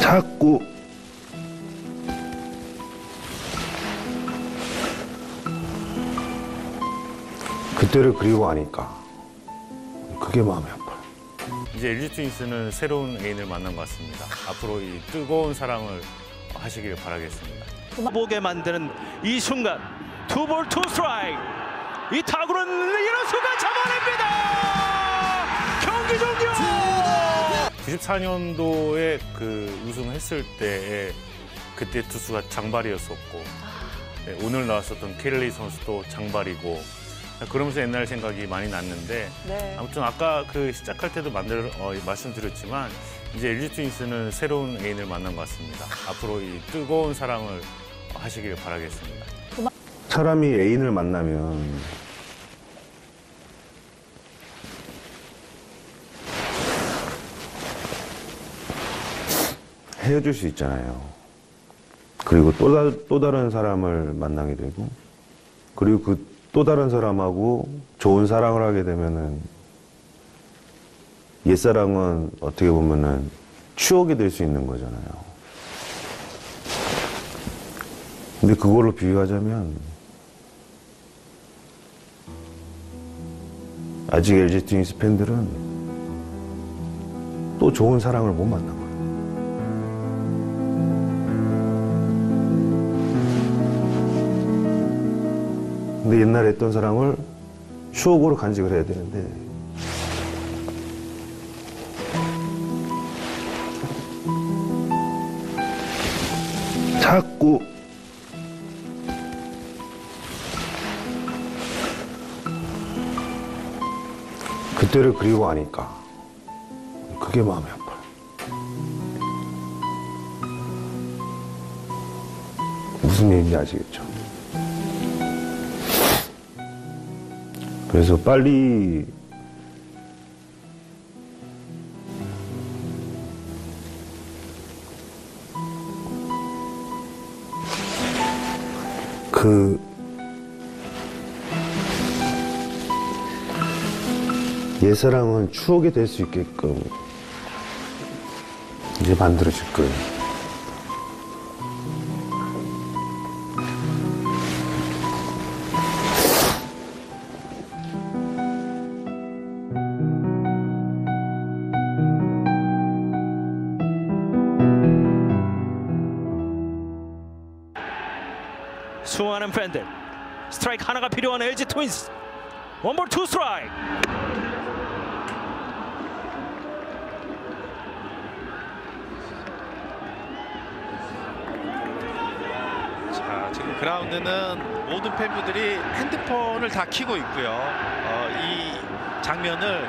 자꾸 그때를 그리고 하니까 그게 마음이 아파요. 이제 LG 트윈스는 새로운 애인을 만난 것 같습니다. 앞으로 이 뜨거운 사랑을 하시길 바라겠습니다. 보게 만드는 이 순간 투볼 투 스트라이크 이 타구는 이루수가 잡아 94년도에 그 우승했을 때에 그때 투수가 장발이었었고 네, 오늘 나왔었던 케일리 선수도 장발이고 그러면서 옛날 생각이 많이 났는데 네. 아무튼 아까 그 시작할 때도 만들 어, 말씀드렸지만 이제 LG 트윈스는 새로운 애인을 만난 것 같습니다. 앞으로 이 뜨거운 사랑을 하시길 바라겠습니다. 사람이 애인을 만나면 헤어질 수 있잖아요. 그리고 또, 다, 또 다른 사람을 만나게 되고, 그리고 그 또 다른 사람하고 좋은 사랑을 하게 되면은, 옛사랑은 어떻게 보면은 추억이 될 수 있는 거잖아요. 근데 그걸로 비유하자면, 아직 LG 트윈스 팬들은 또 좋은 사랑을 못 만난 거예요. 근데 옛날에 했던 사랑을 추억으로 간직을 해야 되는데 자꾸 그때를 그리고 하니까 그게 마음이 아파요. 무슨 얘기인지 아시겠죠? 그래서 빨리 그 옛사랑은 추억이 될 수 있게끔 이제 만들어질 거예요. 수많은 팬들 스트라이크 하나가 필요한 LG 트윈스 원볼 투 스트라이크 자, 지금 그라운드는 모든 팬분들이 핸드폰을 다 켜고 있고요. 어, 이 장면을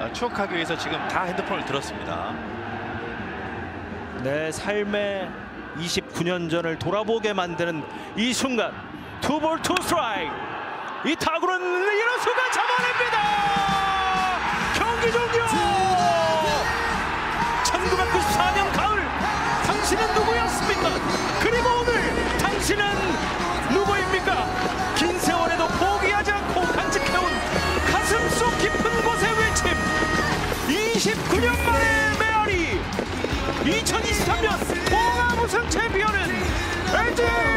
어, 추억하기 위해서 지금 다 핸드폰을 들었습니다. 내 삶의 29년 전을 돌아보게 만드는 이 순간 투볼 투 스트라이크 이 타구는 이루수가 잡아냅니다! 경기 종료! 1994년 가을 당신은 누구였습니까? 그리고 오늘 당신은 누구입니까? 긴 세월에도 포기하지 않고 간직해온 가슴 속 깊은 곳의 외침. 29년 만의 메아리 2023년 Yeah.